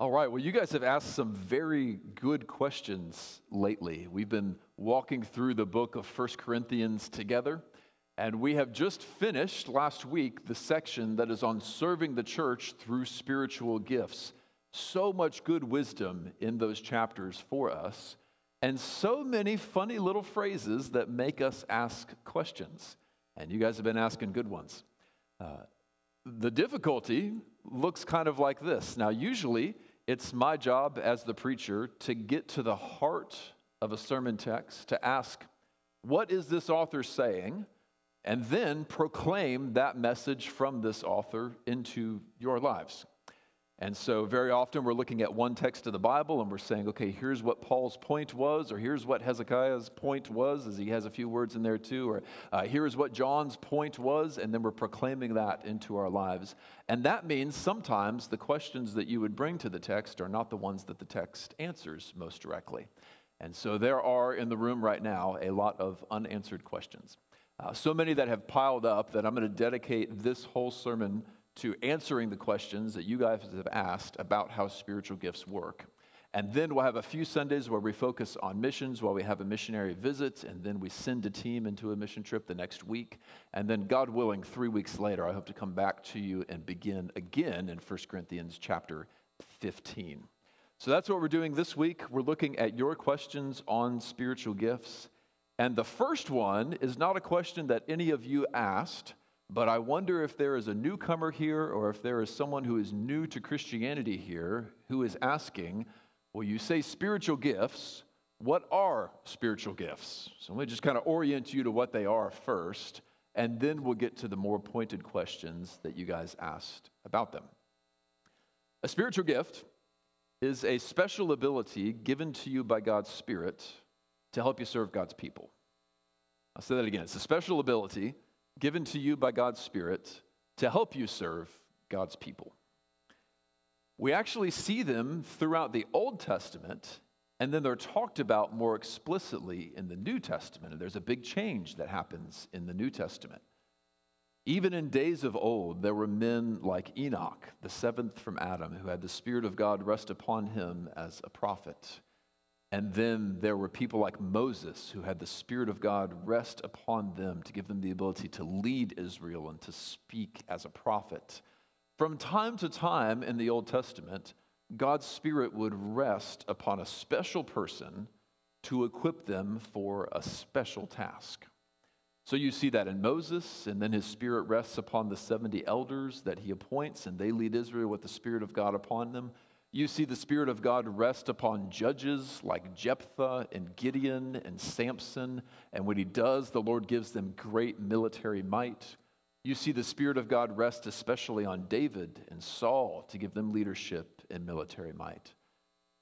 All right, well, you guys have asked some very good questions lately. We've been walking through the book of First Corinthians together, and we have just finished last week the section that is on serving the church through spiritual gifts. So much good wisdom in those chapters for us, and so many funny little phrases that make us ask questions. And you guys have been asking good ones. Uh, the difficulty looks kind of like this. Now, usually, it's my job as the preacher to get to the heart of a sermon text, to ask, what is this author saying? And then proclaim that message from this author into your lives. And so, very often, we're looking at one text of the Bible and we're saying, okay, here's what Paul's point was, or here's what Hezekiah's point was, as he has a few words in there too, or uh, here's what John's point was, and then we're proclaiming that into our lives. And that means sometimes the questions that you would bring to the text are not the ones that the text answers most directly. And so, there are in the room right now a lot of unanswered questions. Uh, so many that have piled up that I'm going to dedicate this whole sermon to answering the questions that you guys have asked about how spiritual gifts work. And then we'll have a few Sundays where we focus on missions while we have a missionary visit, and then we send a team into a mission trip the next week. And then, God willing, three weeks later, I hope to come back to you and begin again in 1 Corinthians chapter 15. So that's what we're doing this week. We're looking at your questions on spiritual gifts. And the first one is not a question that any of you asked. But I wonder if there is a newcomer here or if there is someone who is new to Christianity here who is asking, Well, you say spiritual gifts. What are spiritual gifts? So let me just kind of orient you to what they are first, and then we'll get to the more pointed questions that you guys asked about them. A spiritual gift is a special ability given to you by God's Spirit to help you serve God's people. I'll say that again. It's a special ability given to you by God's Spirit to help you serve God's people. We actually see them throughout the Old Testament, and then they're talked about more explicitly in the New Testament. And there's a big change that happens in the New Testament. Even in days of old, there were men like Enoch, the seventh from Adam, who had the Spirit of God rest upon him as a prophet. And then there were people like Moses who had the Spirit of God rest upon them to give them the ability to lead Israel and to speak as a prophet. From time to time in the Old Testament, God's Spirit would rest upon a special person to equip them for a special task. So you see that in Moses, and then his spirit rests upon the 70 elders that he appoints, and they lead Israel with the Spirit of God upon them. You see the Spirit of God rest upon judges like Jephthah and Gideon and Samson. And when he does, the Lord gives them great military might. You see the Spirit of God rest especially on David and Saul to give them leadership and military might.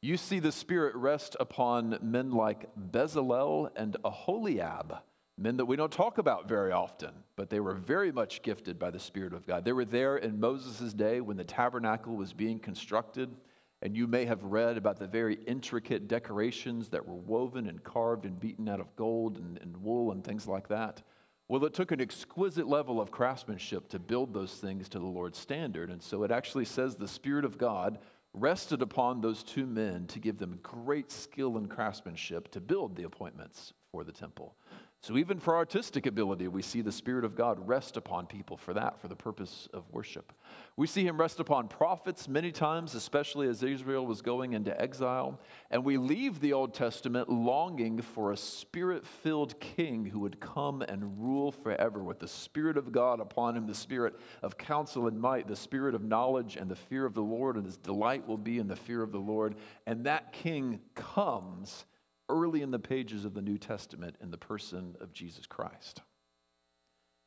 You see the Spirit rest upon men like Bezalel and Aholiab, men that we don't talk about very often, but they were very much gifted by the Spirit of God. They were there in Moses' day when the tabernacle was being constructed. And you may have read about the very intricate decorations that were woven and carved and beaten out of gold and, and, wool and things like that. Well, it took an exquisite level of craftsmanship to build those things to the Lord's standard. And so it actually says the Spirit of God rested upon those two men to give them great skill and craftsmanship to build the appointments for the temple. So, even for artistic ability, we see the Spirit of God rest upon people for that, for the purpose of worship. We see him rest upon prophets many times, especially as Israel was going into exile. And we leave the Old Testament longing for a spirit filled king who would come and rule forever with the Spirit of God upon him, the Spirit of counsel and might, the Spirit of knowledge and the fear of the Lord. And his delight will be in the fear of the Lord. And that king comes early in the pages of the New Testament in the person of Jesus Christ.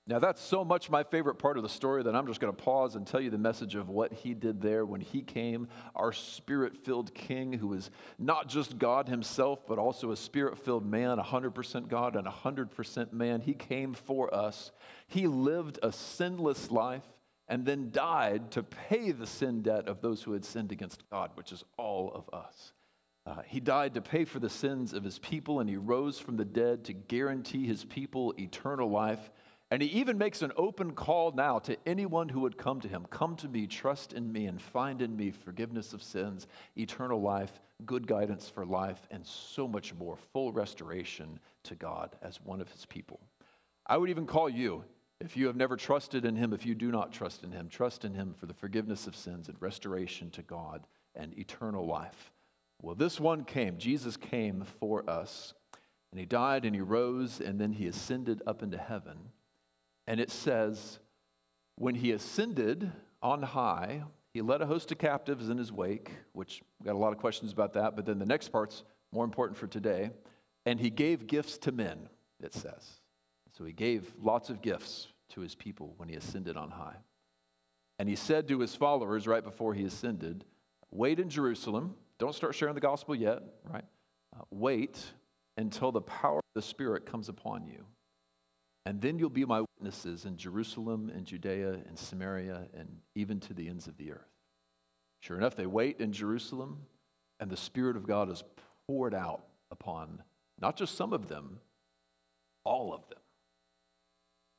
Now, that's so much my favorite part of the story that I'm just going to pause and tell you the message of what he did there when he came, our spirit filled king who is not just God himself, but also a spirit filled man, 100% God and 100% man. He came for us. He lived a sinless life and then died to pay the sin debt of those who had sinned against God, which is all of us. Uh, he died to pay for the sins of his people, and he rose from the dead to guarantee his people eternal life. And he even makes an open call now to anyone who would come to him Come to me, trust in me, and find in me forgiveness of sins, eternal life, good guidance for life, and so much more full restoration to God as one of his people. I would even call you, if you have never trusted in him, if you do not trust in him, trust in him for the forgiveness of sins and restoration to God and eternal life. Well, this one came. Jesus came for us, and he died and he rose, and then he ascended up into heaven. And it says, when he ascended on high, he led a host of captives in his wake, which got a lot of questions about that, but then the next part's more important for today. And he gave gifts to men, it says. So he gave lots of gifts to his people when he ascended on high. And he said to his followers right before he ascended, Wait in Jerusalem. Don't start sharing the gospel yet, right? Uh, wait until the power of the Spirit comes upon you. And then you'll be my witnesses in Jerusalem and Judea and Samaria and even to the ends of the earth. Sure enough, they wait in Jerusalem, and the Spirit of God is poured out upon not just some of them, all of them.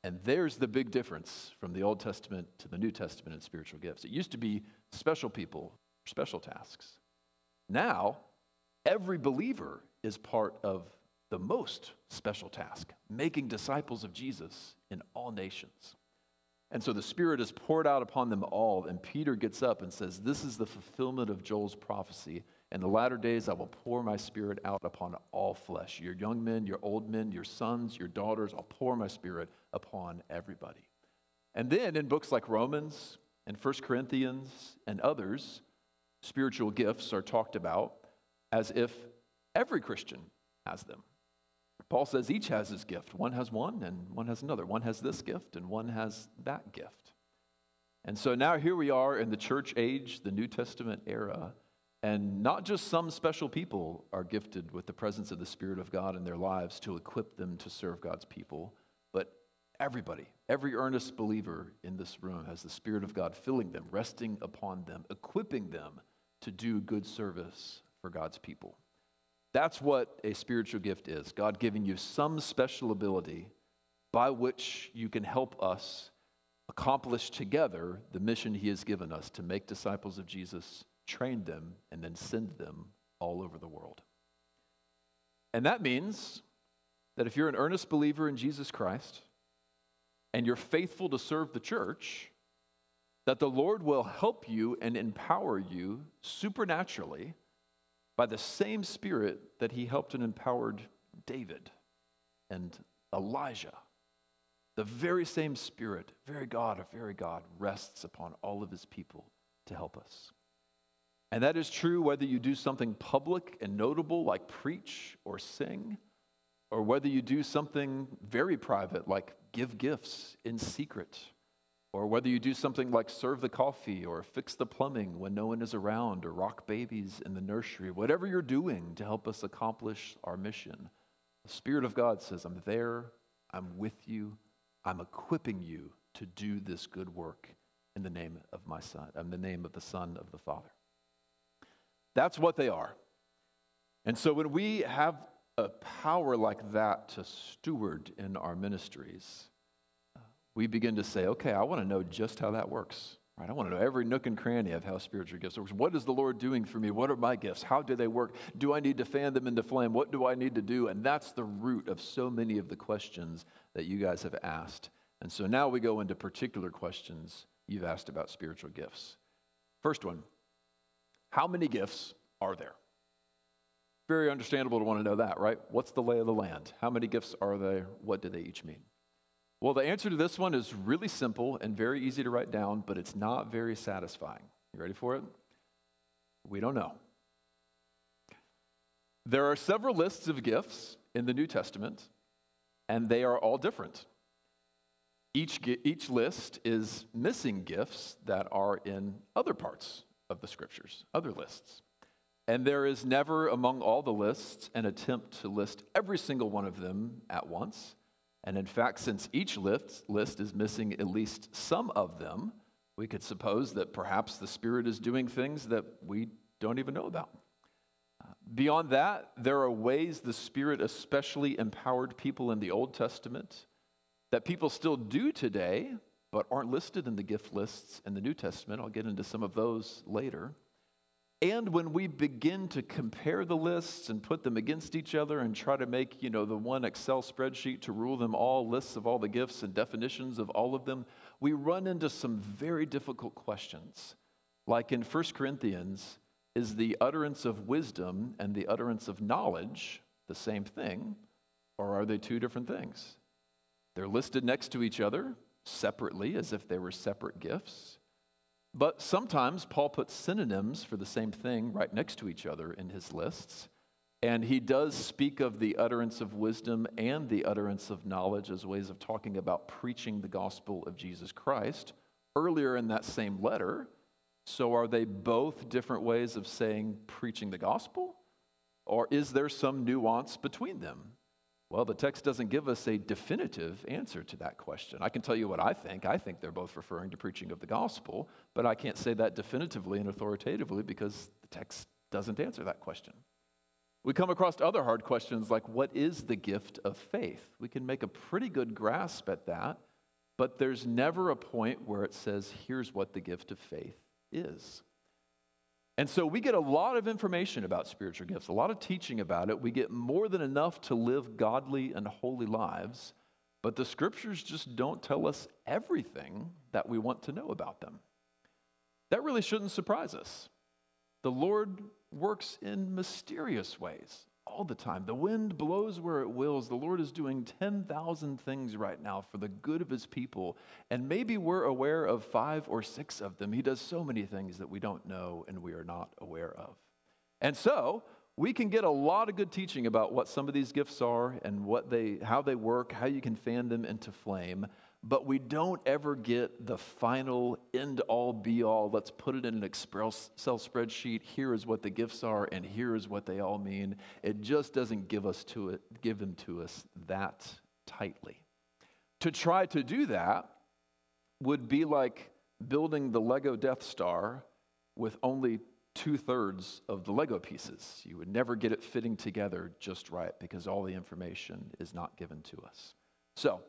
And there's the big difference from the Old Testament to the New Testament in spiritual gifts. It used to be special people, special tasks. Now, every believer is part of the most special task, making disciples of Jesus in all nations. And so the Spirit is poured out upon them all, and Peter gets up and says, This is the fulfillment of Joel's prophecy. In the latter days, I will pour my Spirit out upon all flesh. Your young men, your old men, your sons, your daughters, I'll pour my Spirit upon everybody. And then in books like Romans and First Corinthians and others, spiritual gifts are talked about as if every Christian has them. Paul says each has his gift. One has one and one has another. One has this gift and one has that gift. And so now here we are in the church age, the New Testament era, and not just some special people are gifted with the presence of the Spirit of God in their lives to equip them to serve God's people, but everybody, every earnest believer in this room has the Spirit of God filling them, resting upon them, equipping them to do good service for God's people. That's what a spiritual gift is God giving you some special ability by which you can help us accomplish together the mission He has given us to make disciples of Jesus, train them, and then send them all over the world. And that means that if you're an earnest believer in Jesus Christ and you're faithful to serve the church, that the Lord will help you and empower you supernaturally by the same Spirit that he helped and empowered David and Elijah. The very same Spirit, very God of very God, rests upon all of his people to help us. And that is true whether you do something public and notable like preach or sing, or whether you do something very private like give gifts in secret or whether you do something like serve the coffee or fix the plumbing when no one is around or rock babies in the nursery, whatever you're doing to help us accomplish our mission, the Spirit of God says, I'm there, I'm with you, I'm equipping you to do this good work in the name of my Son, in the name of the Son of the Father. That's what they are. And so when we have a power like that to steward in our ministries, we begin to say, okay, I want to know just how that works. Right? I want to know every nook and cranny of how spiritual gifts works. What is the Lord doing for me? What are my gifts? How do they work? Do I need to fan them into flame? What do I need to do? And that's the root of so many of the questions that you guys have asked. And so now we go into particular questions you've asked about spiritual gifts. First one How many gifts are there? Very understandable to want to know that, right? What's the lay of the land? How many gifts are there? What do they each mean? Well, the answer to this one is really simple and very easy to write down, but it's not very satisfying. You ready for it? We don't know. There are several lists of gifts in the New Testament, and they are all different. Each, each list is missing gifts that are in other parts of the scriptures, other lists. And there is never among all the lists an attempt to list every single one of them at once. And in fact, since each list, list is missing at least some of them, we could suppose that perhaps the Spirit is doing things that we don't even know about. Uh, beyond that, there are ways the Spirit especially empowered people in the Old Testament that people still do today, but aren't listed in the gift lists in the New Testament. I'll get into some of those later. And when we begin to compare the lists and put them against each other and try to make, you know, the one Excel spreadsheet to rule them all, lists of all the gifts and definitions of all of them, we run into some very difficult questions. Like in 1 Corinthians, is the utterance of wisdom and the utterance of knowledge the same thing, or are they two different things? They're listed next to each other separately as if they were separate gifts. But sometimes Paul puts synonyms for the same thing right next to each other in his lists. And he does speak of the utterance of wisdom and the utterance of knowledge as ways of talking about preaching the gospel of Jesus Christ earlier in that same letter. So, are they both different ways of saying preaching the gospel? Or is there some nuance between them? Well, the text doesn't give us a definitive answer to that question. I can tell you what I think. I think they're both referring to preaching of the gospel, but I can't say that definitively and authoritatively because the text doesn't answer that question. We come across other hard questions like what is the gift of faith? We can make a pretty good grasp at that, but there's never a point where it says, here's what the gift of faith is. And so we get a lot of information about spiritual gifts, a lot of teaching about it. We get more than enough to live godly and holy lives, but the scriptures just don't tell us everything that we want to know about them. That really shouldn't surprise us. The Lord works in mysterious ways all the time. The wind blows where it wills. The Lord is doing 10,000 things right now for the good of his people. And maybe we're aware of five or six of them. He does so many things that we don't know and we are not aware of. And so, we can get a lot of good teaching about what some of these gifts are and what they, how they work, how you can fan them into flame but we don't ever get the final end all be all. Let's put it in an Excel spreadsheet. Here is what the gifts are, and here is what they all mean. It just doesn't give us to it, give them to us that tightly. To try to do that would be like building the Lego Death Star with only two thirds of the Lego pieces. You would never get it fitting together just right because all the information is not given to us. So,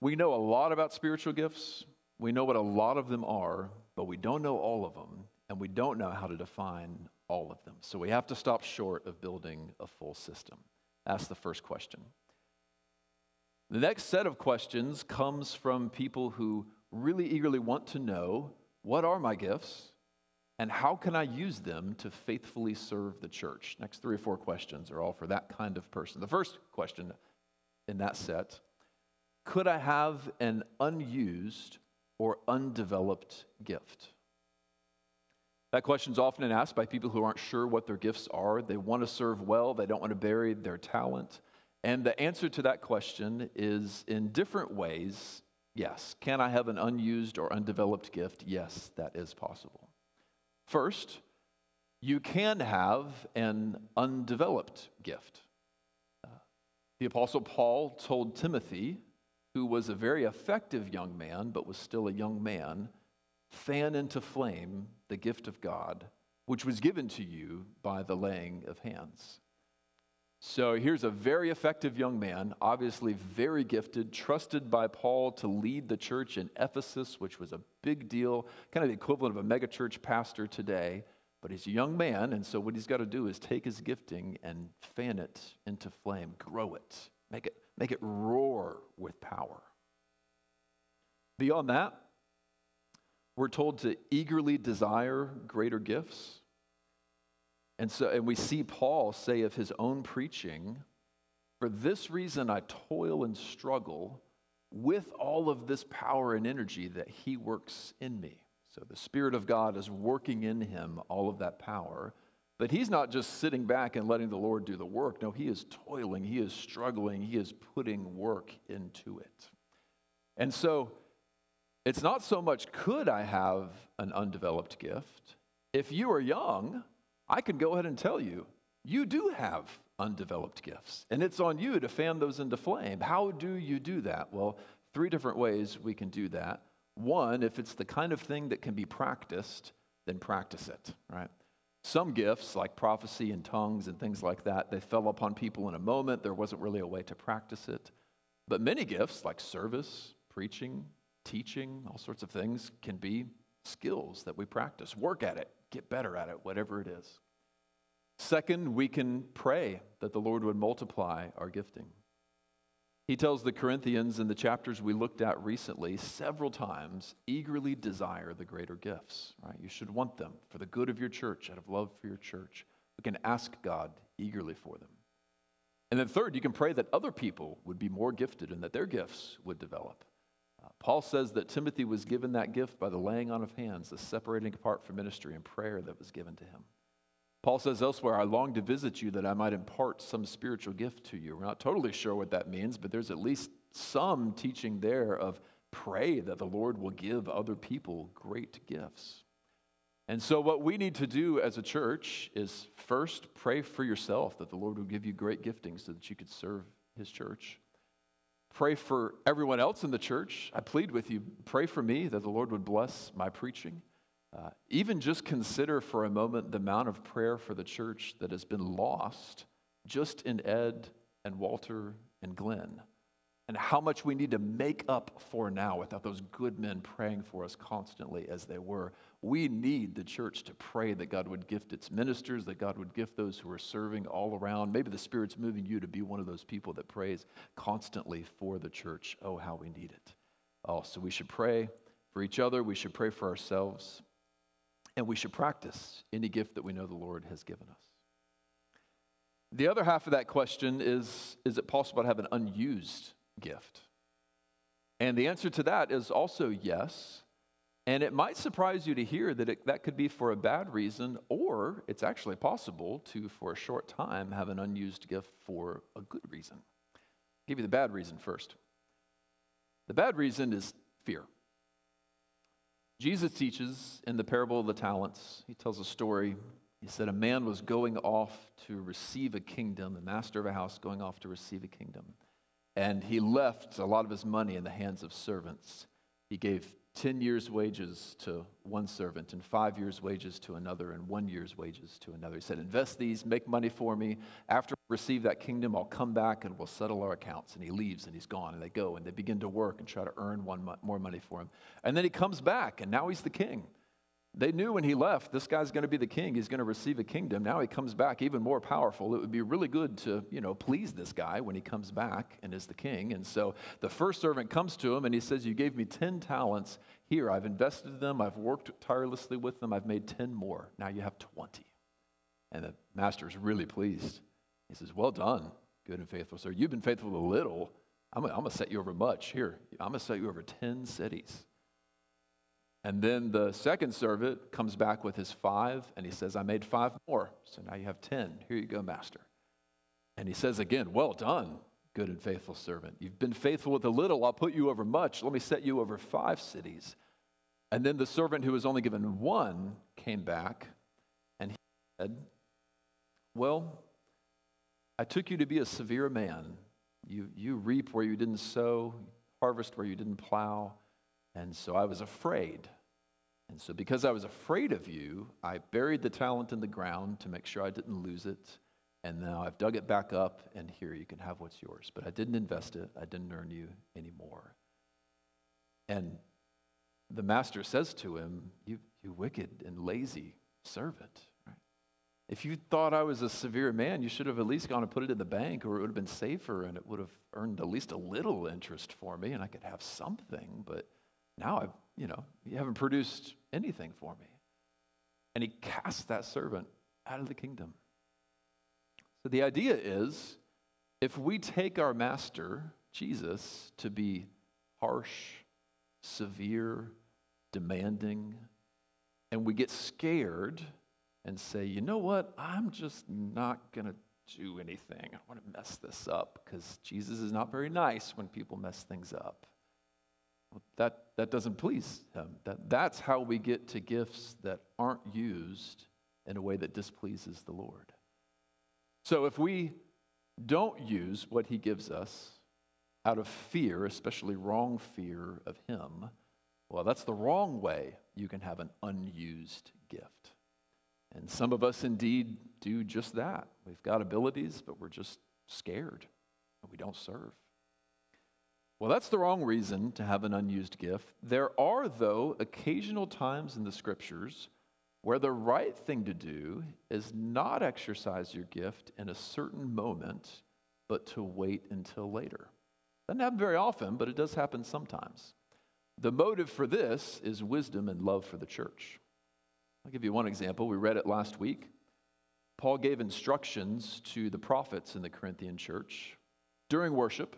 we know a lot about spiritual gifts. We know what a lot of them are, but we don't know all of them, and we don't know how to define all of them. So we have to stop short of building a full system. That's the first question. The next set of questions comes from people who really eagerly want to know what are my gifts and how can I use them to faithfully serve the church? Next three or four questions are all for that kind of person. The first question in that set could I have an unused or undeveloped gift? That question is often asked by people who aren't sure what their gifts are. They want to serve well, they don't want to bury their talent. And the answer to that question is in different ways yes. Can I have an unused or undeveloped gift? Yes, that is possible. First, you can have an undeveloped gift. Uh, the Apostle Paul told Timothy who was a very effective young man, but was still a young man, fan into flame the gift of God, which was given to you by the laying of hands. So here's a very effective young man, obviously very gifted, trusted by Paul to lead the church in Ephesus, which was a big deal, kind of the equivalent of a megachurch pastor today. But he's a young man, and so what he's got to do is take his gifting and fan it into flame, grow it, make it make it roar with power. Beyond that, we're told to eagerly desire greater gifts. And so and we see Paul say of his own preaching, for this reason I toil and struggle with all of this power and energy that he works in me. So the Spirit of God is working in him all of that power. But he's not just sitting back and letting the Lord do the work. No, he is toiling, he is struggling, he is putting work into it. And so it's not so much could I have an undeveloped gift. If you are young, I can go ahead and tell you, you do have undeveloped gifts. And it's on you to fan those into flame. How do you do that? Well, three different ways we can do that. One, if it's the kind of thing that can be practiced, then practice it, right? Some gifts, like prophecy and tongues and things like that, they fell upon people in a moment. There wasn't really a way to practice it. But many gifts, like service, preaching, teaching, all sorts of things, can be skills that we practice. Work at it, get better at it, whatever it is. Second, we can pray that the Lord would multiply our gifting. He tells the Corinthians in the chapters we looked at recently several times eagerly desire the greater gifts, right? You should want them for the good of your church, out of love for your church. We can ask God eagerly for them. And then, third, you can pray that other people would be more gifted and that their gifts would develop. Uh, Paul says that Timothy was given that gift by the laying on of hands, the separating apart from ministry and prayer that was given to him. Paul says elsewhere, I long to visit you that I might impart some spiritual gift to you. We're not totally sure what that means, but there's at least some teaching there of pray that the Lord will give other people great gifts. And so, what we need to do as a church is first pray for yourself that the Lord will give you great gifting so that you could serve His church. Pray for everyone else in the church. I plead with you, pray for me that the Lord would bless my preaching. Uh, even just consider for a moment the amount of prayer for the church that has been lost just in Ed and Walter and Glenn, and how much we need to make up for now without those good men praying for us constantly as they were. We need the church to pray that God would gift its ministers, that God would gift those who are serving all around. Maybe the Spirit's moving you to be one of those people that prays constantly for the church. Oh, how we need it. Oh, so we should pray for each other, we should pray for ourselves. And we should practice any gift that we know the Lord has given us. The other half of that question is Is it possible to have an unused gift? And the answer to that is also yes. And it might surprise you to hear that it, that could be for a bad reason, or it's actually possible to, for a short time, have an unused gift for a good reason. I'll give you the bad reason first. The bad reason is fear. Jesus teaches in the parable of the talents, he tells a story. He said, A man was going off to receive a kingdom, the master of a house going off to receive a kingdom. And he left a lot of his money in the hands of servants. He gave 10 years' wages to one servant, and five years' wages to another, and one year's wages to another. He said, Invest these, make money for me. After I receive that kingdom, I'll come back and we'll settle our accounts. And he leaves and he's gone, and they go and they begin to work and try to earn one more money for him. And then he comes back, and now he's the king. They knew when he left, this guy's going to be the king. He's going to receive a kingdom. Now he comes back even more powerful. It would be really good to, you know, please this guy when he comes back and is the king. And so the first servant comes to him and he says, You gave me 10 talents. Here, I've invested them. I've worked tirelessly with them. I've made 10 more. Now you have 20. And the master is really pleased. He says, Well done, good and faithful sir. You've been faithful a little. I'm, going to set you over much. Here, I'm going to set you over 10 cities. And then the second servant comes back with his five, and he says, I made five more. So now you have 10. Here you go, master. And he says again, Well done, good and faithful servant. You've been faithful with a little, I'll put you over much. Let me set you over five cities. And then the servant who was only given one came back, and he said, Well, I took you to be a severe man. You, you reap where you didn't sow, harvest where you didn't plow. And so I was afraid. And so, because I was afraid of you, I buried the talent in the ground to make sure I didn't lose it. And now I've dug it back up, and here you can have what's yours. But I didn't invest it, I didn't earn you anymore. And the master says to him, You, you wicked and lazy servant. If you thought I was a severe man, you should have at least gone and put it in the bank, or it would have been safer and it would have earned at least a little interest for me, and I could have something. But now I've, you know, you haven't produced anything for me. And he cast that servant out of the kingdom. So the idea is if we take our master, Jesus, to be harsh, severe, demanding, and we get scared and say, you know what, I'm just not going to do anything. I want to mess this up because Jesus is not very nice when people mess things up. Well, that, that doesn't please him. That, that's how we get to gifts that aren't used in a way that displeases the Lord. So if we don't use what he gives us out of fear, especially wrong fear of him, well, that's the wrong way you can have an unused gift. And some of us indeed do just that. We've got abilities, but we're just scared and we don't serve. Well, that's the wrong reason to have an unused gift. There are, though, occasional times in the scriptures where the right thing to do is not exercise your gift in a certain moment, but to wait until later. Doesn't happen very often, but it does happen sometimes. The motive for this is wisdom and love for the church. I'll give you one example. We read it last week. Paul gave instructions to the prophets in the Corinthian church during worship.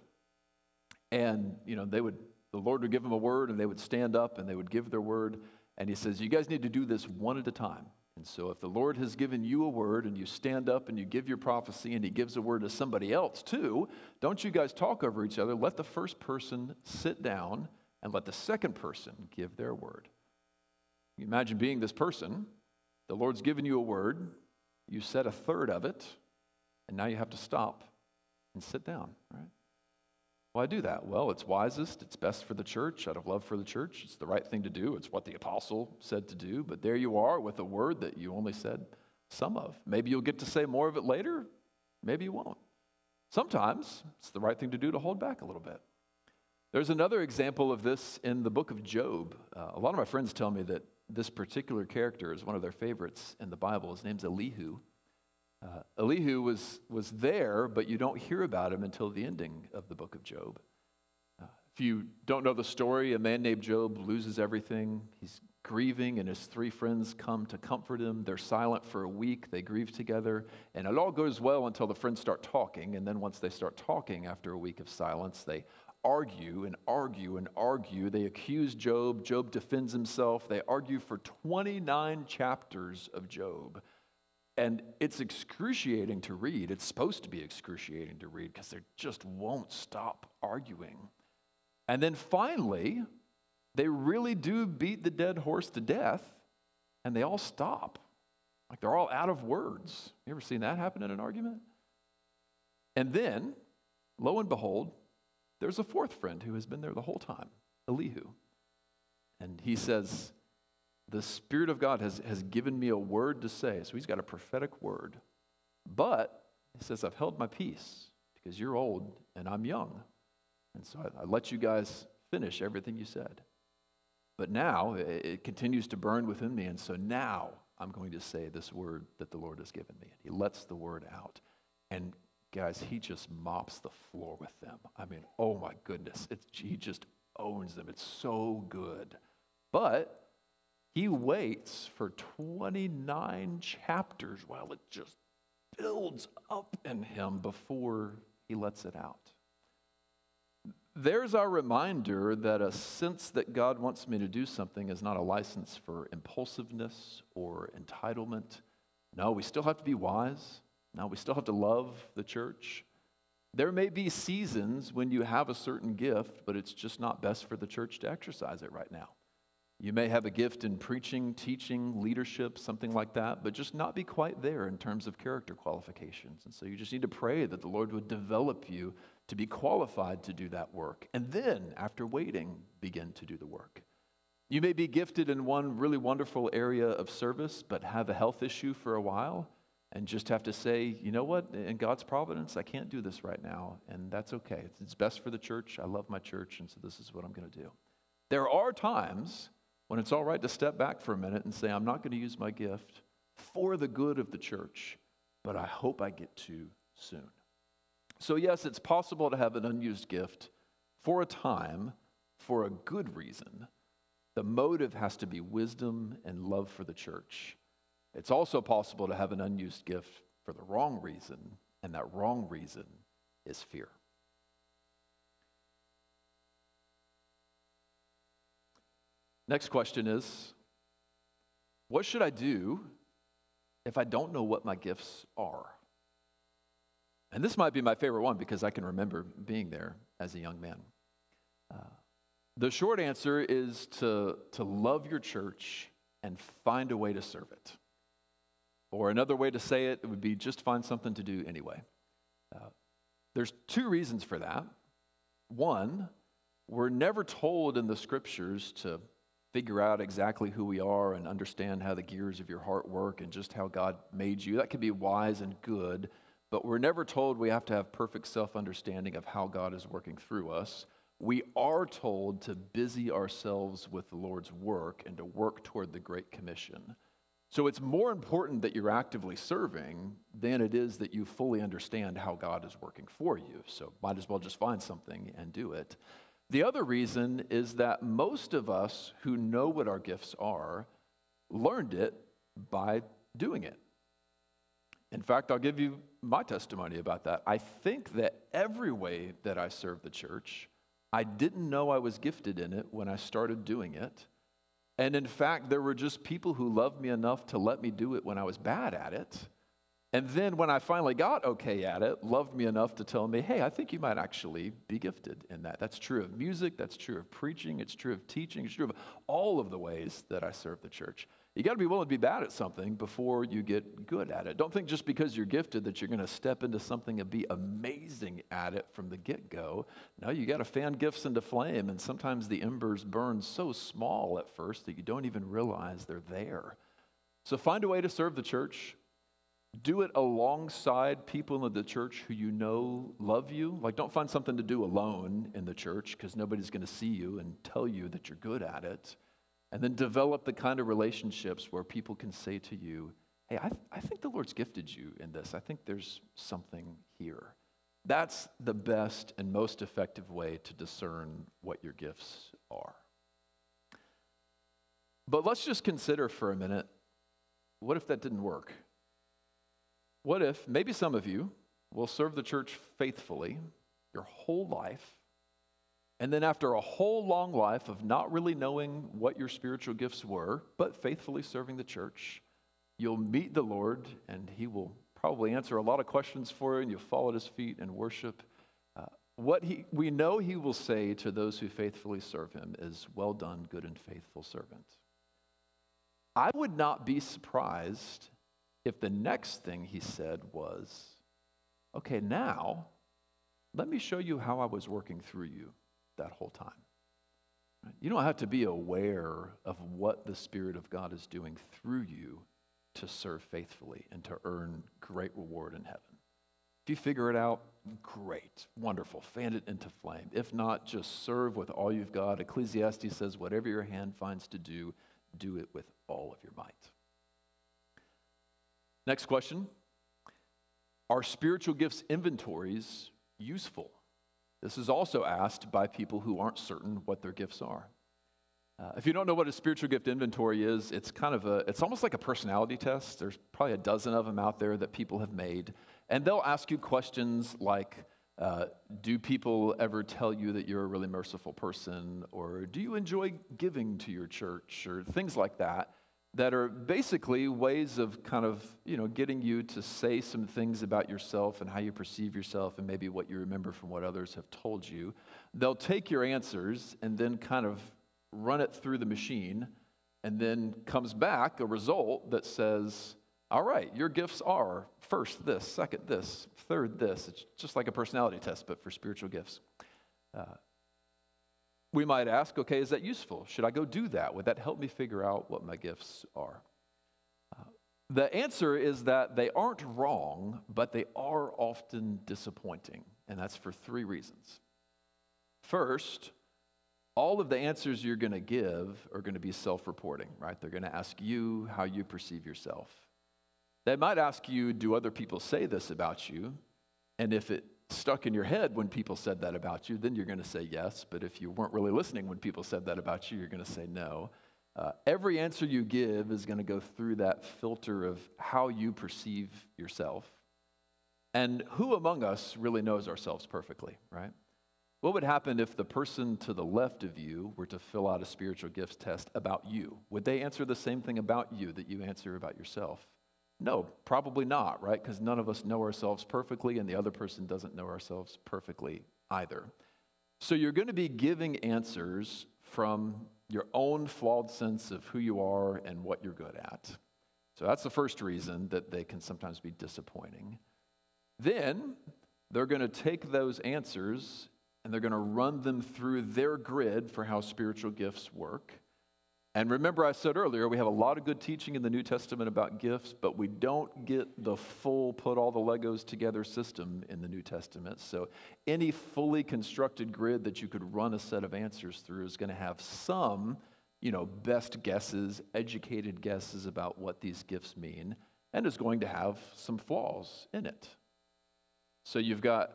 And, you know, they would, the Lord would give them a word and they would stand up and they would give their word. And he says, You guys need to do this one at a time. And so, if the Lord has given you a word and you stand up and you give your prophecy and he gives a word to somebody else too, don't you guys talk over each other. Let the first person sit down and let the second person give their word. You imagine being this person, the Lord's given you a word, you said a third of it, and now you have to stop and sit down, right? Why do that? Well, it's wisest, it's best for the church, out of love for the church. It's the right thing to do. It's what the apostle said to do. But there you are with a word that you only said some of. Maybe you'll get to say more of it later, maybe you won't. Sometimes it's the right thing to do to hold back a little bit. There's another example of this in the book of Job. Uh, a lot of my friends tell me that this particular character is one of their favorites in the Bible. His name's Elihu. Uh, Elihu was, was there, but you don't hear about him until the ending of the book of Job. Uh, if you don't know the story, a man named Job loses everything. He's grieving, and his three friends come to comfort him. They're silent for a week, they grieve together, and it all goes well until the friends start talking. And then once they start talking after a week of silence, they argue and argue and argue. They accuse Job. Job defends himself. They argue for 29 chapters of Job. And it's excruciating to read. It's supposed to be excruciating to read because they just won't stop arguing. And then finally, they really do beat the dead horse to death and they all stop. Like they're all out of words. You ever seen that happen in an argument? And then, lo and behold, there's a fourth friend who has been there the whole time, Elihu. And he says, the Spirit of God has, has given me a word to say. So he's got a prophetic word. But he says, I've held my peace because you're old and I'm young. And so I, I let you guys finish everything you said. But now it, it continues to burn within me. And so now I'm going to say this word that the Lord has given me. And he lets the word out. And guys, he just mops the floor with them. I mean, oh my goodness. It's, he just owns them. It's so good. But he waits for 29 chapters while it just builds up in him before he lets it out. There's our reminder that a sense that God wants me to do something is not a license for impulsiveness or entitlement. No, we still have to be wise. No, we still have to love the church. There may be seasons when you have a certain gift, but it's just not best for the church to exercise it right now. You may have a gift in preaching, teaching, leadership, something like that, but just not be quite there in terms of character qualifications. And so you just need to pray that the Lord would develop you to be qualified to do that work. And then, after waiting, begin to do the work. You may be gifted in one really wonderful area of service, but have a health issue for a while and just have to say, you know what, in God's providence, I can't do this right now, and that's okay. It's best for the church. I love my church, and so this is what I'm going to do. There are times when it's all right to step back for a minute and say, I'm not going to use my gift for the good of the church, but I hope I get to soon. So, yes, it's possible to have an unused gift for a time for a good reason. The motive has to be wisdom and love for the church. It's also possible to have an unused gift for the wrong reason, and that wrong reason is fear. Next question is What should I do if I don't know what my gifts are? And this might be my favorite one because I can remember being there as a young man. Uh, the short answer is to, to love your church and find a way to serve it. Or another way to say it, it would be just find something to do anyway. Uh, there's two reasons for that. One, we're never told in the scriptures to figure out exactly who we are and understand how the gears of your heart work and just how God made you. That can be wise and good, but we're never told we have to have perfect self understanding of how God is working through us. we are told to busy ourselves with the Lord's work and to work toward the Great Commission. So it's more important that you're actively serving than it is that you fully understand how God is working for you. So might as well just find something and do it. The other reason is that most of us who know what our gifts are learned it by doing it. In fact, I'll give you my testimony about that. I think that every way that I serve the church, I didn't know I was gifted in it when I started doing it. And in fact, there were just people who loved me enough to let me do it when I was bad at it. And then when I finally got okay at it, loved me enough to tell me, hey, I think you might actually be gifted in that. That's true of music, that's true of preaching, it's true of teaching, it's true of all of the ways that I serve the church. You got to be willing to be bad at something before you get good at it. Don't think just because you're gifted that you're going to step into something and be amazing at it from the get go. No, you got to fan gifts into flame, and sometimes the embers burn so small at first that you don't even realize they're there. So find a way to serve the church. Do it alongside people in the church who you know love you. Like, don't find something to do alone in the church because nobody's going to see you and tell you that you're good at it. And then develop the kind of relationships where people can say to you, hey, I, th- I think the Lord's gifted you in this. I think there's something here. That's the best and most effective way to discern what your gifts are. But let's just consider for a minute what if that didn't work? What if maybe some of you will serve the church faithfully your whole life, and then, after a whole long life of not really knowing what your spiritual gifts were, but faithfully serving the church, you'll meet the Lord and He will probably answer a lot of questions for you, and you'll fall at His feet and worship. Uh, what he, we know He will say to those who faithfully serve Him is, Well done, good and faithful servant. I would not be surprised if the next thing He said was, Okay, now let me show you how I was working through you that whole time. You don't have to be aware of what the Spirit of God is doing through you to serve faithfully and to earn great reward in heaven. If you figure it out, great, wonderful, fan it into flame. If not, just serve with all you've got. Ecclesiastes says, whatever your hand finds to do, do it with all of your might. Next question Are spiritual gifts inventories useful? This is also asked by people who aren't certain what their gifts are. Uh, if you don't know what a spiritual gift inventory is, it's kind of a, it's almost like a personality test. There's probably a dozen of them out there that people have made. And they'll ask you questions like, uh, do people ever tell you that you're a really merciful person? Or do you enjoy giving to your church? Or things like that that are basically ways of kind of you know getting you to say some things about yourself and how you perceive yourself and maybe what you remember from what others have told you. They'll take your answers and then kind of run it through the machine and then comes back a result that says all right your gifts are first this second this third this. It's just like a personality test but for spiritual gifts. Uh, we might ask, okay, is that useful? Should I go do that? Would that help me figure out what my gifts are? Uh, the answer is that they aren't wrong, but they are often disappointing, and that's for three reasons. First, all of the answers you're going to give are going to be self reporting, right? They're going to ask you how you perceive yourself. They might ask you, do other people say this about you? And if it stuck in your head when people said that about you, then you're going to say yes. But if you weren't really listening when people said that about you, you're going to say no. Uh, every answer you give is going to go through that filter of how you perceive yourself. And who among us really knows ourselves perfectly, right? What would happen if the person to the left of you were to fill out a spiritual gifts test about you? Would they answer the same thing about you that you answer about yourself? No, probably not, right? Because none of us know ourselves perfectly, and the other person doesn't know ourselves perfectly either. So you're going to be giving answers from your own flawed sense of who you are and what you're good at. So that's the first reason that they can sometimes be disappointing. Then they're going to take those answers and they're going to run them through their grid for how spiritual gifts work. And remember, I said earlier, we have a lot of good teaching in the New Testament about gifts, but we don't get the full put all the Legos together system in the New Testament. So, any fully constructed grid that you could run a set of answers through is going to have some, you know, best guesses, educated guesses about what these gifts mean, and is going to have some flaws in it. So, you've got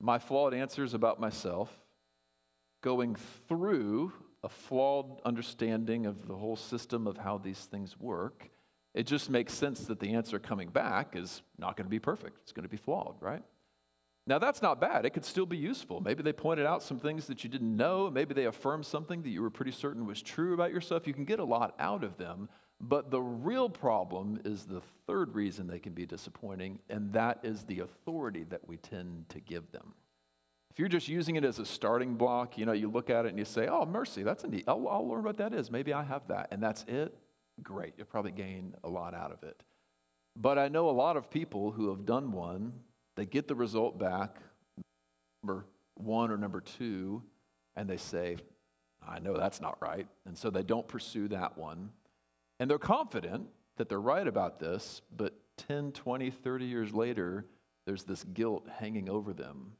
my flawed answers about myself going through a flawed understanding of the whole system of how these things work, it just makes sense that the answer coming back is not going to be perfect. It's going to be flawed, right? Now, that's not bad. It could still be useful. Maybe they pointed out some things that you didn't know. Maybe they affirmed something that you were pretty certain was true about yourself. You can get a lot out of them. But the real problem is the third reason they can be disappointing, and that is the authority that we tend to give them. If you're just using it as a starting block, you know, you look at it and you say, oh, mercy, that's a neat, I'll, I'll learn what that is. Maybe I have that. And that's it. Great. You'll probably gain a lot out of it. But I know a lot of people who have done one, they get the result back, number one or number two, and they say, I know that's not right. And so they don't pursue that one. And they're confident that they're right about this, but 10, 20, 30 years later, there's this guilt hanging over them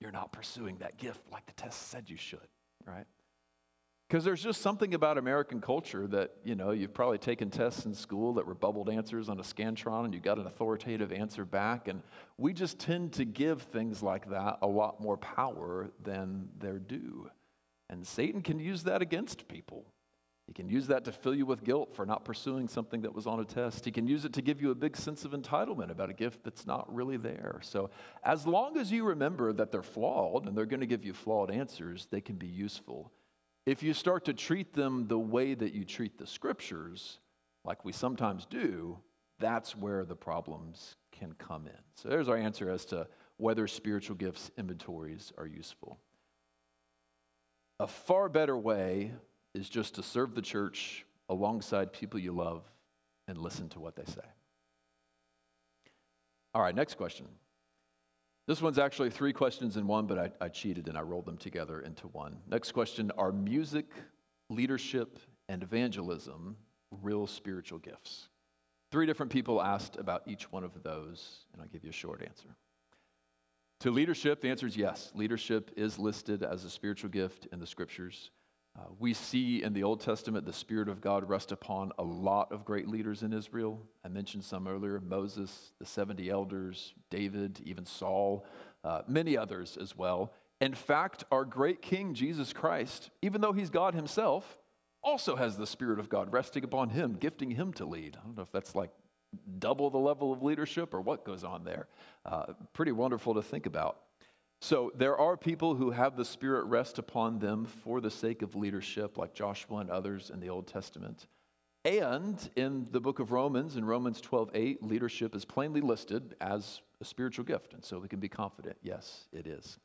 you're not pursuing that gift like the test said you should, right? Because there's just something about American culture that, you know, you've probably taken tests in school that were bubbled answers on a Scantron and you got an authoritative answer back. And we just tend to give things like that a lot more power than they're due. And Satan can use that against people. He can use that to fill you with guilt for not pursuing something that was on a test. He can use it to give you a big sense of entitlement about a gift that's not really there. So, as long as you remember that they're flawed and they're going to give you flawed answers, they can be useful. If you start to treat them the way that you treat the scriptures, like we sometimes do, that's where the problems can come in. So, there's our answer as to whether spiritual gifts inventories are useful. A far better way is just to serve the church alongside people you love and listen to what they say. All right, next question. This one's actually three questions in one, but I, I, cheated and I rolled them together into one. Next question Are music, leadership, and evangelism real spiritual gifts? Three different people asked about each one of those, and I'll give you a short answer. To leadership, the answer is yes. Leadership is listed as a spiritual gift in the scriptures. Uh, we see in the Old Testament the Spirit of God rest upon a lot of great leaders in Israel. I mentioned some earlier Moses, the 70 elders, David, even Saul, uh, many others as well. In fact, our great King, Jesus Christ, even though he's God himself, also has the Spirit of God resting upon him, gifting him to lead. I don't know if that's like double the level of leadership or what goes on there. Uh, pretty wonderful to think about. So there are people who have the Spirit rest upon them for the sake of leadership, like Joshua and others in the Old Testament. And in the book of Romans, in Romans 12 8, leadership is plainly listed as a spiritual gift. And so we can be confident, yes, it is.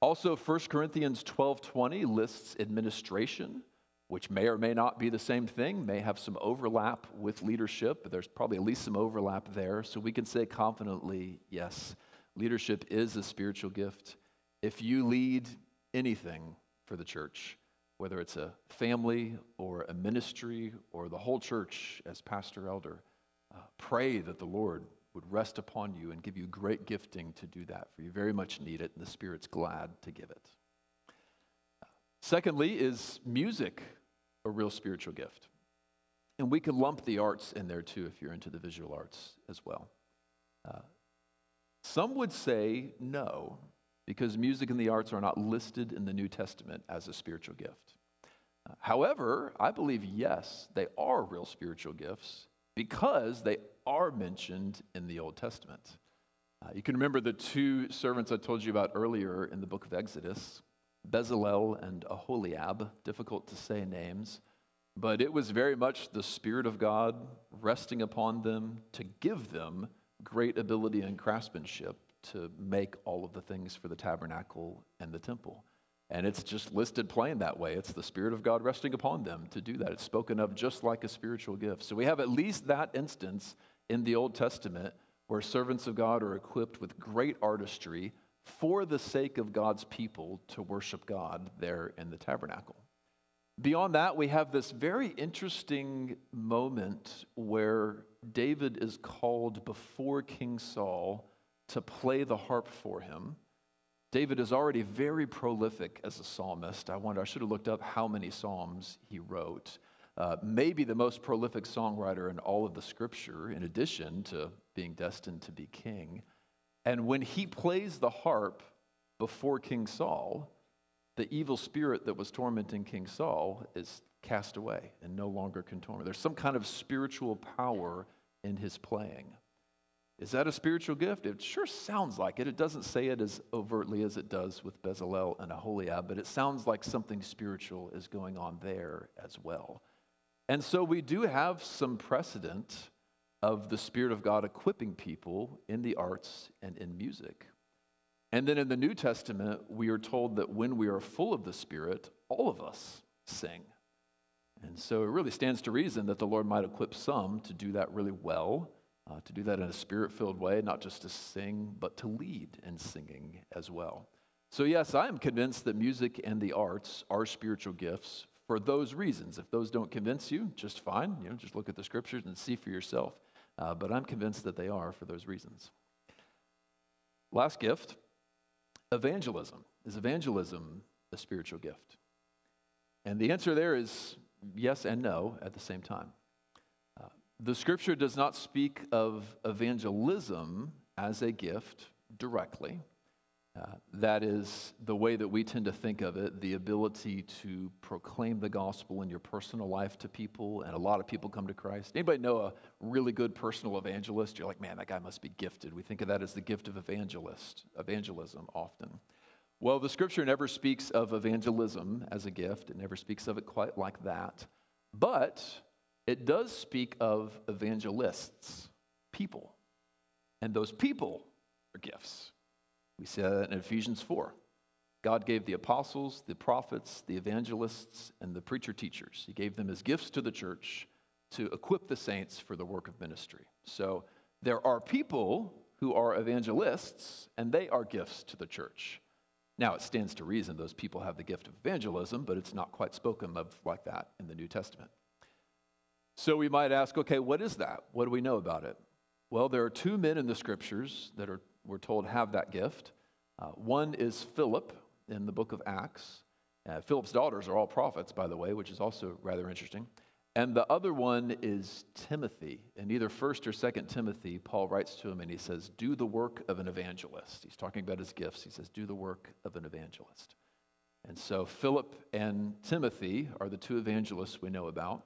Also, 1 Corinthians 12 20 lists administration, which may or may not be the same thing, may have some overlap with leadership, but there's probably at least some overlap there. So we can say confidently, yes, Leadership is a spiritual gift. If you lead anything for the church, whether it's a family or a ministry or the whole church as pastor elder, uh, pray that the Lord would rest upon you and give you great gifting to do that, for you very much need it, and the Spirit's glad to give it. Secondly, is music a real spiritual gift? And we could lump the arts in there too if you're into the visual arts as well. Uh, some would say no, because music and the arts are not listed in the New Testament as a spiritual gift. However, I believe yes, they are real spiritual gifts because they are mentioned in the Old Testament. Uh, you can remember the two servants I told you about earlier in the book of Exodus Bezalel and Aholiab, difficult to say names, but it was very much the Spirit of God resting upon them to give them great ability and craftsmanship to make all of the things for the tabernacle and the temple. And it's just listed plain that way. It's the Spirit of God resting upon them to do that. It's spoken of just like a spiritual gift. So we have at least that instance in the Old Testament where servants of God are equipped with great artistry for the sake of God's people to worship God there in the tabernacle. Beyond that, we have this very interesting moment where David is called before King Saul to play the harp for him. David is already very prolific as a psalmist. I wonder, I should have looked up how many psalms he wrote. Uh, maybe the most prolific songwriter in all of the scripture, in addition to being destined to be king. And when he plays the harp before King Saul, the evil spirit that was tormenting King Saul is cast away and no longer can torment. There's some kind of spiritual power in his playing. Is that a spiritual gift? It sure sounds like it. It doesn't say it as overtly as it does with Bezalel and Aholiab, but it sounds like something spiritual is going on there as well. And so we do have some precedent of the Spirit of God equipping people in the arts and in music. And then in the New Testament, we are told that when we are full of the Spirit, all of us sing. And so it really stands to reason that the Lord might equip some to do that really well uh, to do that in a spirit filled way, not just to sing, but to lead in singing as well. So, yes, I am convinced that music and the arts are spiritual gifts for those reasons. If those don't convince you, just fine. You know, just look at the scriptures and see for yourself. Uh, but I'm convinced that they are for those reasons. Last gift evangelism. Is evangelism a spiritual gift? And the answer there is yes and no at the same time. The scripture does not speak of evangelism as a gift directly. Uh, that is the way that we tend to think of it the ability to proclaim the gospel in your personal life to people, and a lot of people come to Christ. Anybody know a really good personal evangelist? You're like, man, that guy must be gifted. We think of that as the gift of evangelist, evangelism often. Well, the scripture never speaks of evangelism as a gift, it never speaks of it quite like that. But it does speak of evangelists, people. And those people are gifts. We see that in Ephesians 4. God gave the apostles, the prophets, the evangelists, and the preacher teachers. He gave them as gifts to the church to equip the saints for the work of ministry. So there are people who are evangelists, and they are gifts to the church. Now, it stands to reason those people have the gift of evangelism, but it's not quite spoken of like that in the New Testament. So we might ask, okay, what is that? What do we know about it? Well, there are two men in the scriptures that are, we're told have that gift. Uh, one is Philip in the book of Acts. Uh, Philip's daughters are all prophets, by the way, which is also rather interesting. And the other one is Timothy. In either 1st or 2nd Timothy, Paul writes to him and he says, Do the work of an evangelist. He's talking about his gifts. He says, Do the work of an evangelist. And so Philip and Timothy are the two evangelists we know about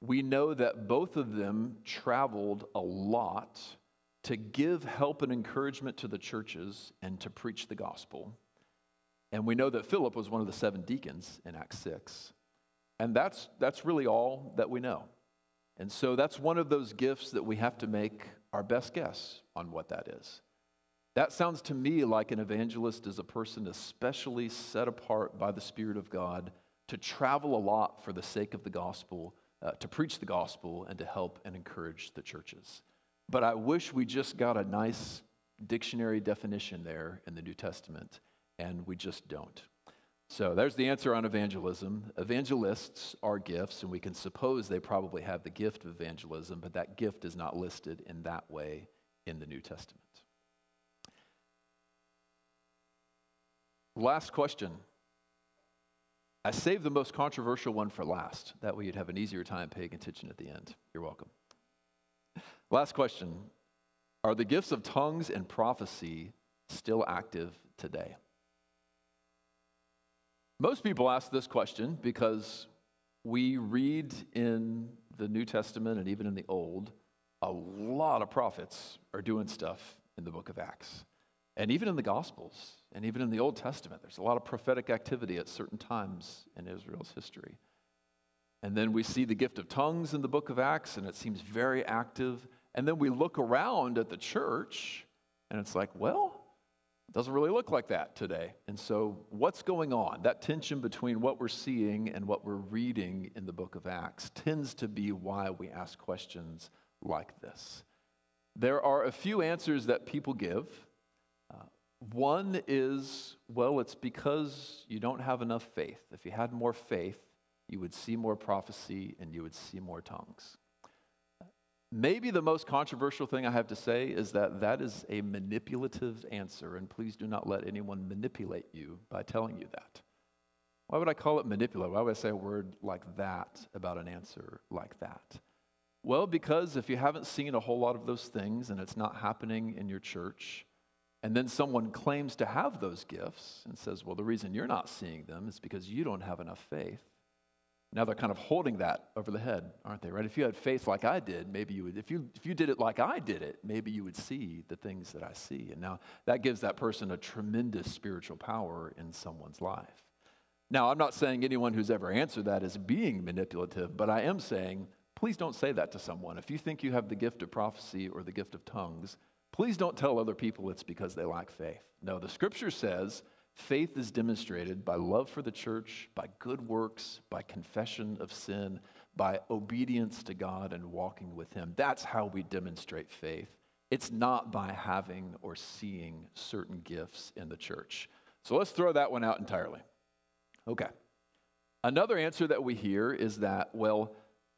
we know that both of them traveled a lot to give help and encouragement to the churches and to preach the gospel. And we know that Philip was one of the seven deacons in Acts 6. And that's, that's really all that we know. And so that's one of those gifts that we have to make our best guess on what that is. That sounds to me like an evangelist is a person especially set apart by the Spirit of God to travel a lot for the sake of the gospel uh, to preach the gospel and to help and encourage the churches. But I wish we just got a nice dictionary definition there in the New Testament, and we just don't. So there's the answer on evangelism. Evangelists are gifts, and we can suppose they probably have the gift of evangelism, but that gift is not listed in that way in the New Testament. Last question I saved the most controversial one for last. That way you'd have an easier time paying attention at the end. You're welcome. Last question Are the gifts of tongues and prophecy still active today? Most people ask this question because we read in the New Testament and even in the Old, a lot of prophets are doing stuff in the book of Acts. And even in the Gospels, and even in the Old Testament, there's a lot of prophetic activity at certain times in Israel's history. And then we see the gift of tongues in the book of Acts, and it seems very active. And then we look around at the church, and it's like, well, doesn't really look like that today. And so, what's going on? That tension between what we're seeing and what we're reading in the book of Acts tends to be why we ask questions like this. There are a few answers that people give uh, one is, well, it's because you don't have enough faith. If you had more faith, you would see more prophecy, and you would see more tongues. Maybe the most controversial thing I have to say is that that is a manipulative answer, and please do not let anyone manipulate you by telling you that. Why would I call it manipulative? Why would I say a word like that about an answer like that? Well, because if you haven't seen a whole lot of those things and it's not happening in your church, and then someone claims to have those gifts and says, well, the reason you're not seeing them is because you don't have enough faith. Now they're kind of holding that over the head, aren't they? Right? If you had faith like I did, maybe you would. If you if you did it like I did it, maybe you would see the things that I see. And now that gives that person a tremendous spiritual power in someone's life. Now, I'm not saying anyone who's ever answered that is being manipulative, but I am saying please don't say that to someone. If you think you have the gift of prophecy or the gift of tongues, please don't tell other people it's because they lack faith. No, the scripture says faith is demonstrated by love for the church, by good works, by confession of sin, by obedience to God and walking with Him. That's how we demonstrate faith. It's not by having or seeing certain gifts in the church. So let's throw that one out entirely. Okay. Another answer that we hear is that, well,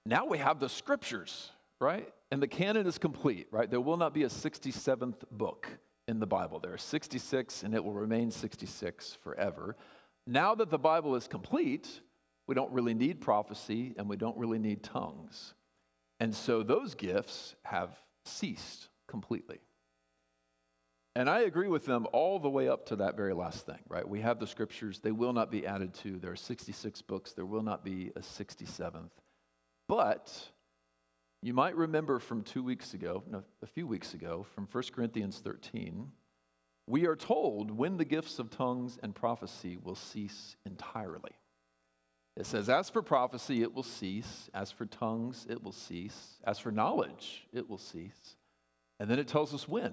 now we have the scriptures, right? And the canon is complete, right? There will not be a 67th book in the Bible. There are 66, and it will remain 66 forever. Now that the Bible is complete, we don't really need prophecy and we don't really need tongues. And so those gifts have ceased completely. And I agree with them all the way up to that very last thing, right? We have the scriptures, they will not be added to. There are 66 books, there will not be a 67th. But you might remember from two weeks ago, no, a few weeks ago, from 1 Corinthians 13, we are told when the gifts of tongues and prophecy will cease entirely. It says, As for prophecy, it will cease. As for tongues, it will cease. As for knowledge, it will cease. And then it tells us when.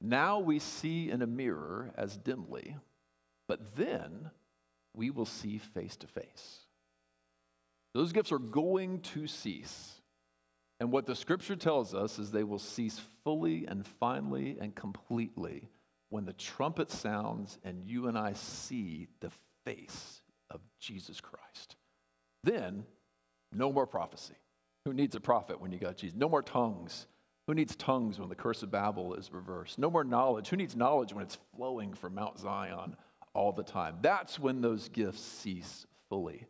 Now we see in a mirror as dimly, but then we will see face to face. Those gifts are going to cease. And what the scripture tells us is they will cease fully and finally and completely when the trumpet sounds and you and I see the face of Jesus Christ. Then, no more prophecy. Who needs a prophet when you got Jesus? No more tongues. Who needs tongues when the curse of Babel is reversed? No more knowledge. Who needs knowledge when it's flowing from Mount Zion all the time? That's when those gifts cease fully.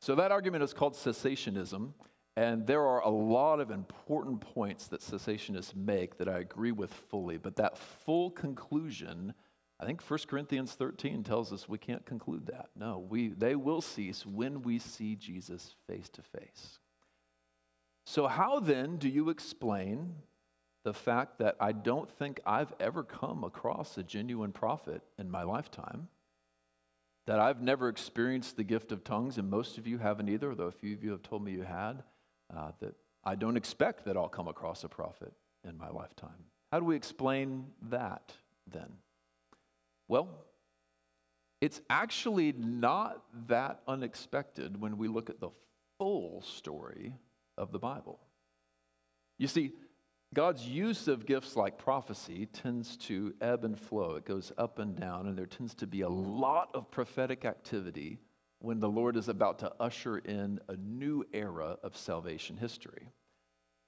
So that argument is called cessationism. And there are a lot of important points that cessationists make that I agree with fully. But that full conclusion, I think 1 Corinthians 13 tells us we can't conclude that. No, we, they will cease when we see Jesus face to face. So, how then do you explain the fact that I don't think I've ever come across a genuine prophet in my lifetime? That I've never experienced the gift of tongues, and most of you haven't either, though a few of you have told me you had. Uh, that I don't expect that I'll come across a prophet in my lifetime. How do we explain that then? Well, it's actually not that unexpected when we look at the full story of the Bible. You see, God's use of gifts like prophecy tends to ebb and flow. It goes up and down, and there tends to be a lot of prophetic activity when the Lord is about to usher in a new era of salvation history.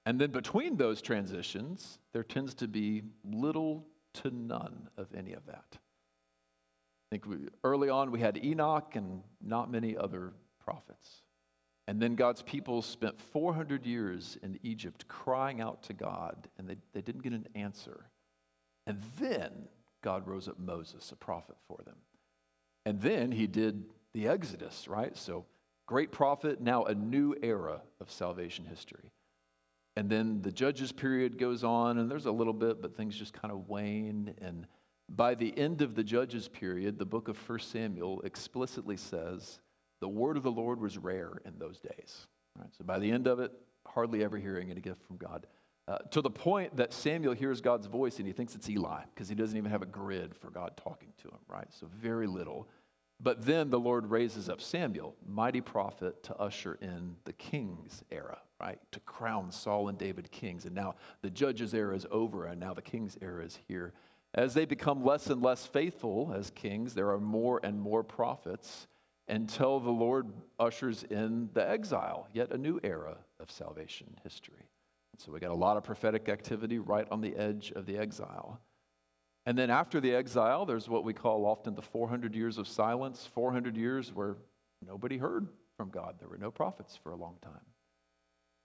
And then between those transitions, there tends to be little to none of any of that. I think we, early on we had Enoch and not many other prophets. And then God's people spent 400 years in Egypt crying out to God, and they, they didn't get an answer. And then God rose up Moses, a prophet for them. And then he did the Exodus, right? So, great prophet, now a new era of salvation history. And then the judges period goes on, and there's a little bit, but things just kind of wane. And by the end of the judges period, the book of 1 Samuel explicitly says the word of the Lord was rare in those days. Right? So by the end of it, hardly ever hearing any gift from God. Uh, to the point that Samuel hears God's voice and he thinks it's Eli because he doesn't even have a grid for God talking to him, right? So very little. But then the Lord raises up Samuel, mighty prophet, to usher in the king's era, right? To crown Saul and David kings. And now the judges' era is over, and now the king's era is here. As they become less and less faithful as kings, there are more and more prophets. until the Lord ushers in the exile, yet a new era of salvation history. So we got a lot of prophetic activity right on the edge of the exile. And then after the exile, there's what we call often the 400 years of silence, 400 years where nobody heard from God. There were no prophets for a long time.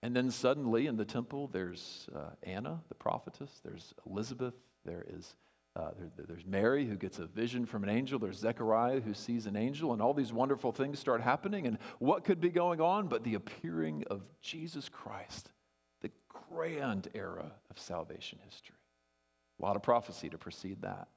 And then suddenly in the temple, there's uh, Anna, the prophetess, there's Elizabeth, there is uh, there, there's Mary who gets a vision from an angel. There's Zechariah who sees an angel, and all these wonderful things start happening. And what could be going on but the appearing of Jesus Christ, the grand era of salvation history? A lot of prophecy to precede that.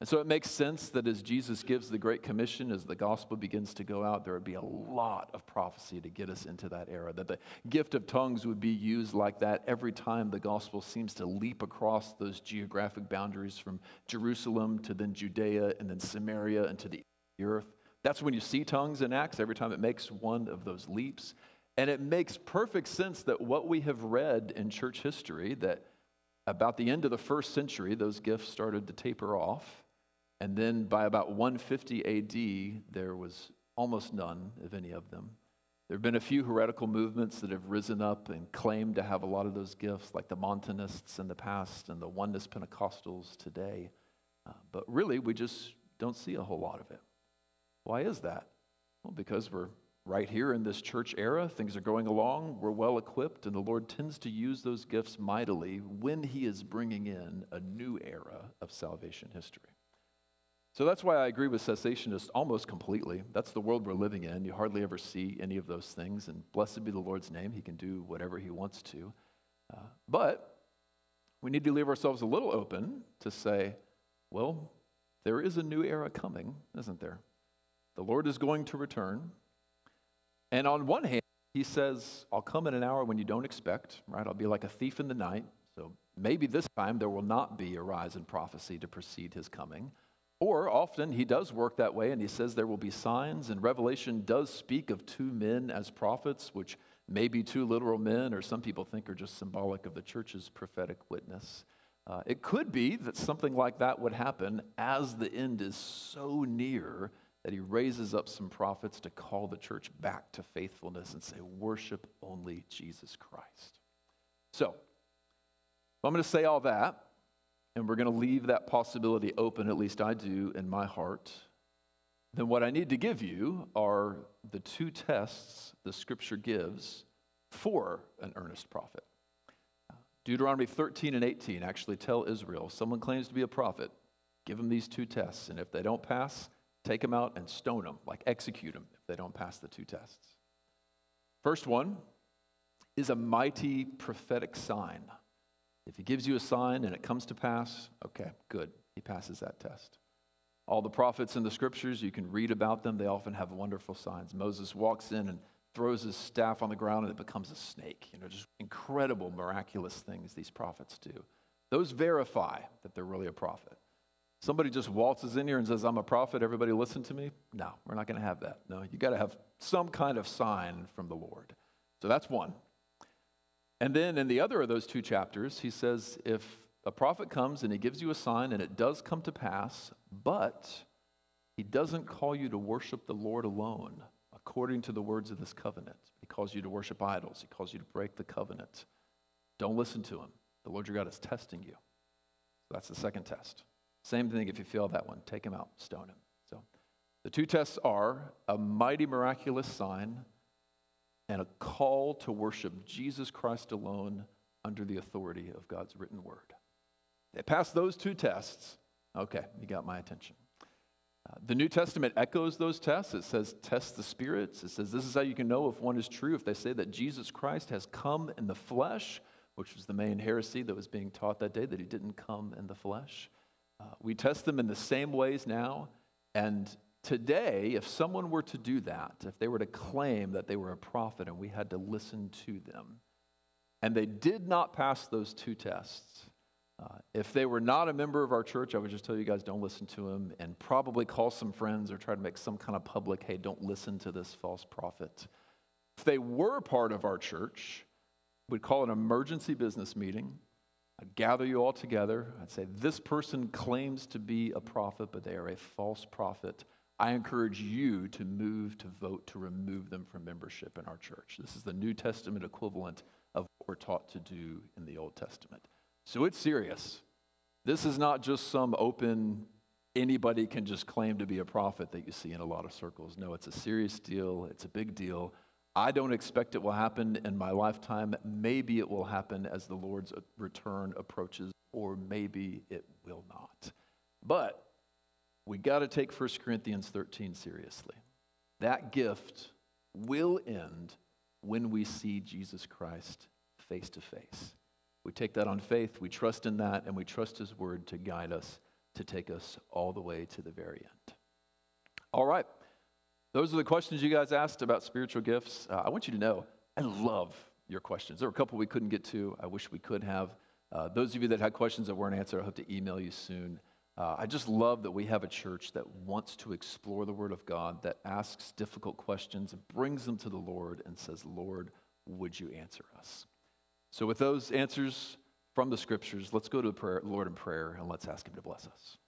And so it makes sense that as Jesus gives the Great Commission, as the gospel begins to go out, there would be a lot of prophecy to get us into that era. That the gift of tongues would be used like that every time the gospel seems to leap across those geographic boundaries from Jerusalem to then Judea and then Samaria and to the earth. That's when you see tongues in Acts, every time it makes one of those leaps. And it makes perfect sense that what we have read in church history, that about the end of the first century, those gifts started to taper off and then by about 150 AD, there was almost none of any of them. There have been a few heretical movements that have risen up and claimed to have a lot of those gifts, like the Montanists in the past and the Oneness Pentecostals today. Uh, but really, we just don't see a whole lot of it. Why is that? Well, because we're right here in this church era. Things are going along. We're well equipped, and the Lord tends to use those gifts mightily when He is bringing in a new era of salvation history. So that's why I agree with cessationists almost completely. That's the world we're living in. You hardly ever see any of those things. And blessed be the Lord's name. He can do whatever he wants to. Uh, but we need to leave ourselves a little open to say, well, there is a new era coming, isn't there? The Lord is going to return. And on one hand, he says, I'll come in an hour when you don't expect, right? I'll be like a thief in the night. So maybe this time there will not be a rise in prophecy to precede his coming. Or often he does work that way and he says there will be signs, and Revelation does speak of two men as prophets, which may be two literal men, or some people think are just symbolic of the church's prophetic witness. Uh, it could be that something like that would happen as the end is so near that he raises up some prophets to call the church back to faithfulness and say, Worship only Jesus Christ. So, I'm going to say all that. And we're going to leave that possibility open, at least I do in my heart. Then what I need to give you are the two tests the scripture gives for an earnest prophet. Deuteronomy 13 and 18 actually tell Israel someone claims to be a prophet, give them these two tests. And if they don't pass, take them out and stone them, like execute them if they don't pass the two tests. First one is a mighty prophetic sign. If he gives you a sign and it comes to pass, okay, good. He passes that test. All the prophets in the scriptures, you can read about them. They often have wonderful signs. Moses walks in and throws his staff on the ground and it becomes a snake. You know, just incredible, miraculous things these prophets do. Those verify that they're really a prophet. Somebody just waltzes in here and says, I'm a prophet, everybody listen to me? No, we're not going to have that. No, you got to have some kind of sign from the Lord. So that's one. And then in the other of those two chapters, he says, if a prophet comes and he gives you a sign and it does come to pass, but he doesn't call you to worship the Lord alone according to the words of this covenant. He calls you to worship idols, he calls you to break the covenant. Don't listen to him. The Lord your God is testing you. That's the second test. Same thing if you fail that one, take him out, stone him. So the two tests are a mighty miraculous sign and a call to worship Jesus Christ alone under the authority of God's written word. They pass those two tests. Okay, you got my attention. Uh, the New Testament echoes those tests. It says, test the spirits. It says, this is how you can know if one is true. If they say that Jesus Christ has come in the flesh, which was the main heresy that was being taught that day, that he didn't come in the flesh. Uh, we test them in the same ways now, and Today, if someone were to do that, if they were to claim that they were a prophet and we had to listen to them, and they did not pass those two tests, uh, if they were not a member of our church, I would just tell you guys don't listen to them and probably call some friends or try to make some kind of public, hey, don't listen to this false prophet. If they were part of our church, we'd call an emergency business meeting. I'd gather you all together. I'd say, this person claims to be a prophet, but they are a false prophet. I encourage you to move to vote to remove them from membership in our church. This is the New Testament equivalent of what we're taught to do in the Old Testament. So it's serious. This is not just some open, anybody can just claim to be a prophet that you see in a lot of circles. No, it's a serious deal, it's a big deal. I don't expect it will happen in my lifetime. Maybe it will happen as the Lord's return approaches, or maybe it will not. But we got to take 1 Corinthians 13 seriously. That gift will end when we see Jesus Christ face to face. We take that on faith, we trust in that, and we trust His word to guide us, to take us all the way to the very end. All right. Those are the questions you guys asked about spiritual gifts. Uh, I want you to know I love your questions. There were a couple we couldn't get to. I wish we could have. Uh, those of you that had questions that weren't answered, I hope to email you soon. Uh, I just love that we have a church that wants to explore the Word of God, that asks difficult questions, and brings them to the Lord, and says, Lord, would you answer us? So, with those answers from the Scriptures, let's go to the prayer, Lord in prayer and let's ask Him to bless us.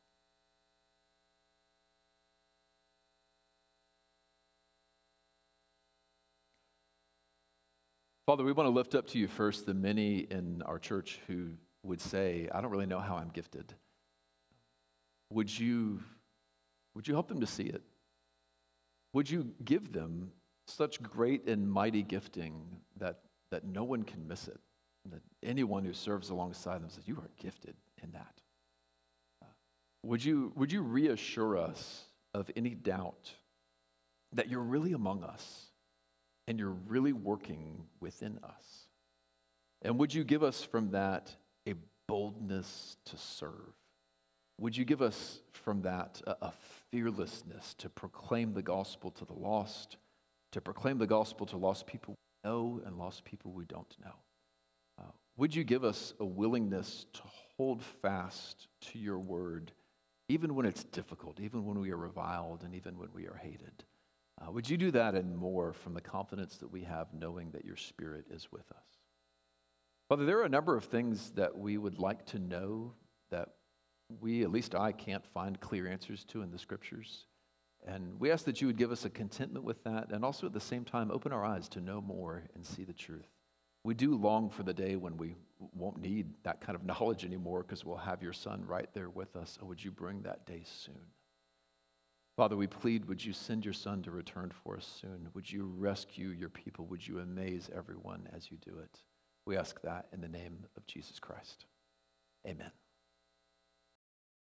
Father, we want to lift up to you first the many in our church who would say, I don't really know how I'm gifted would you, would you help them to see it? Would you give them such great and mighty gifting that, that no one can miss it? That anyone who serves alongside them says, You are gifted in that. Would, you, would you reassure us of any doubt that you're really among us and you're really working within us? And would you give us from that a boldness to serve? Would you give us from that a, a fearlessness to proclaim the gospel to the lost, to proclaim the gospel to lost people we know and lost people we don't know? Uh, would you give us a willingness to hold fast to your word, even when it's difficult, even when we are reviled, and even when we are hated? Uh, would you do that and more from the confidence that we have knowing that your spirit is with us? Father, there are a number of things that we would like to know that we, at least I, can't find clear answers to in the scriptures. And we ask that you would give us a contentment with that and also at the same time open our eyes to know more and see the truth. We do long for the day when we won't need that kind of knowledge anymore because we'll have your son right there with us. Oh, would you bring that day soon? Father, we plead, would you send your son to return for us soon? Would you rescue your people? Would you amaze everyone as you do it? We ask that in the name of Jesus Christ. Amen.